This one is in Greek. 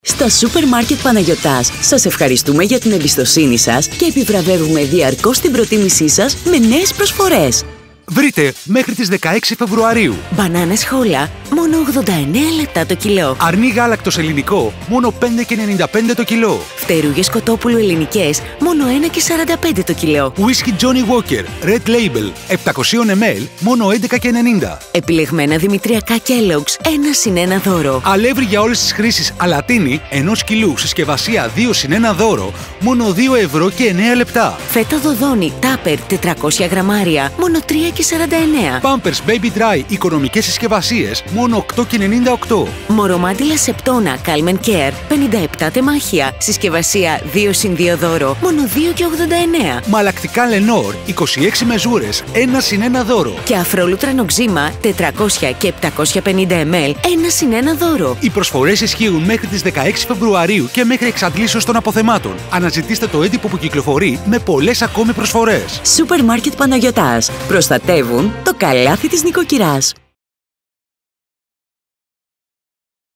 Στα σούπερ μάρκετ Παναγιωτάς σας ευχαριστούμε για την εμπιστοσύνη σας και επιβραβεύουμε διαρκώς την προτίμησή σας με νέες προσφορές. Βρείτε μέχρι τις 16 Φεβρουαρίου. Μπανάνες χόλα, μόνο 89 λεπτά το κιλό. Αρνί γάλακτος ελληνικό, μόνο 5,95 το κιλό. Φτερούγες κοτόπουλου ελληνικές, μόνο 1,45 το κιλό. Whisky Johnny Walker, Red Label, 700 ml, μόνο 11,90. Επιλεγμένα δημητριακά Kellogg's, ένα συν ένα δώρο. Αλεύρι για όλες τις χρήσεις αλατίνη, ενός κιλού, συσκευασία 2 συν 1 δώρο, μόνο 2 ευρώ και 9 λεπτά. Φέτα δοδόνι τάπερ 400 γραμμάρια, μόνο 3 και 49. Pampers Baby Dry, οικονομικές συσκευασίες, μόνο 8,98. Μορομάντιλα Σεπτόνα Calmen Care 57 τεμάχια. Συσκευασία 2 συν 2 δώρο, μόνο 2 και 89. Μαλακτικά Lenor, 26 μεζούρες, 1 συν 1 δώρο. Και αφρόλουτρα νοξίμα 400 και 750 ml, ένα συν ένα δώρο. Οι προσφορές ισχύουν μέχρι τις 16 Φεβρουαρίου και μέχρι εξαντλήσεως των αποθεμάτων. Αναζητήστε το έντυπο που κυκλοφορεί με πολλές ακόμη προσφορές. Σούπερ μάρκετ Παναγιωτάς. Προστατεύουν το καλάθι της νοικοκυράς.